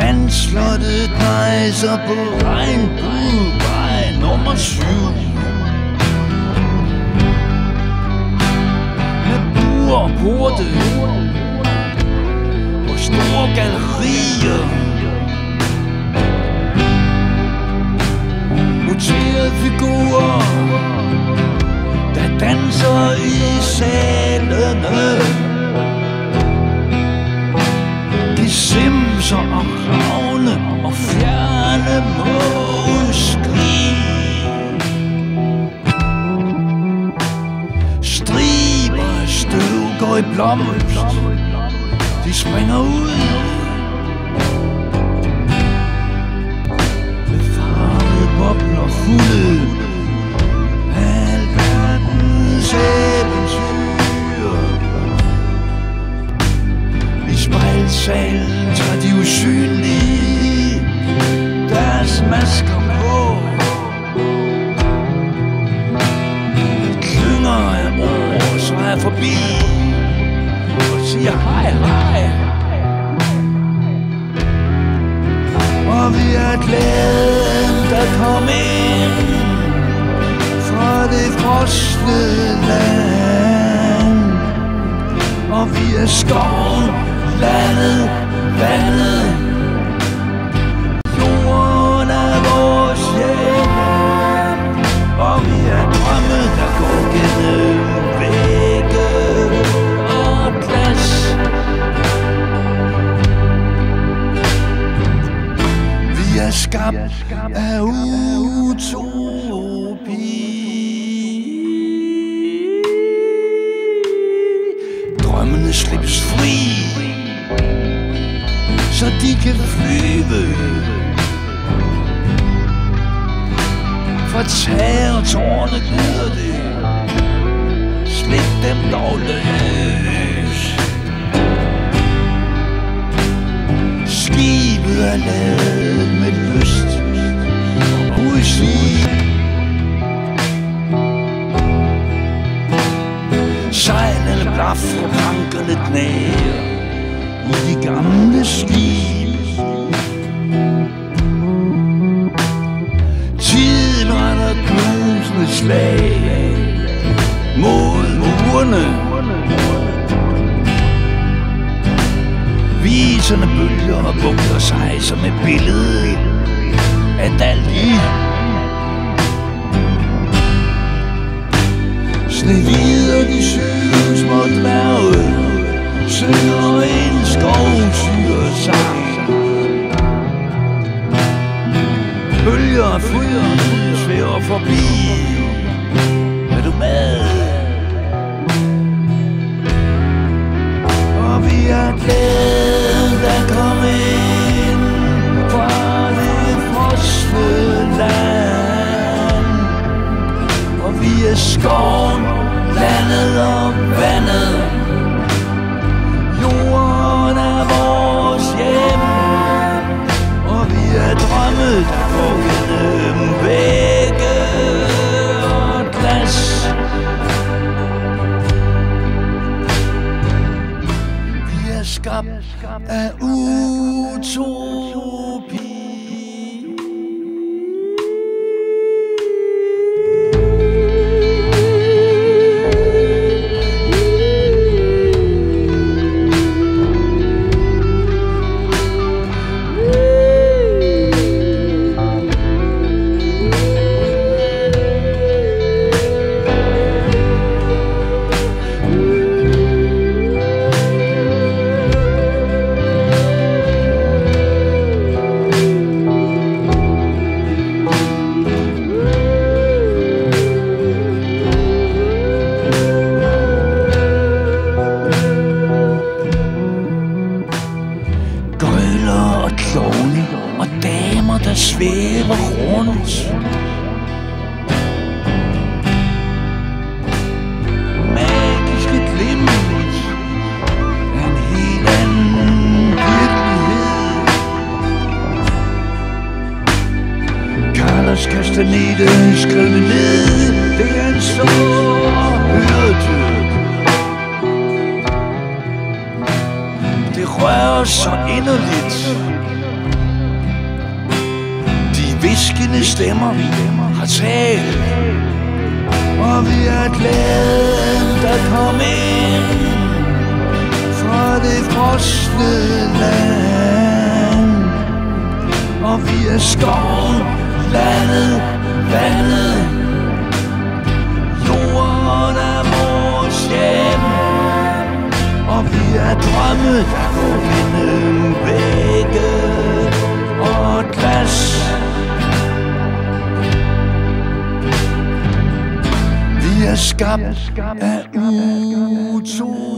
Sandslottet mig så på regnbuevej nummer syv. Med buer og porte. Og store gallerier. Muterede figurer Der danser i sand i blomst, de springer ud. siger hej hej. Og vi er glæden, der kom ind fra det frosne land. Og vi er skoven, landet, vandet af utopi. Drømmene slippes fri Så de kan flyve. Fra tag og tårne glider det. Slip dem dog løs. Skibet er lavet Sejlene blaffer, plankerne knæer I de gamle skib Tiden render knusende slag Mod murene Viserne bølger og bugter sig som et billede af Dalí. Snehvide og de syv Bølger og fryder svæver forbi. Skabt af utopi der svæver rundt. Magiske glimt af en helt anden virkelighed. Carlos Castaneda skrev ned, det er en stor hørte. Det rører så inderligt viskende stemmer har talt Og vi er glade, der kom ind Fra det frosne land. Og vi er skoven, landet, vandet. Jorden er vores hjem Og vi er drømme, der går vinde skabt af utopia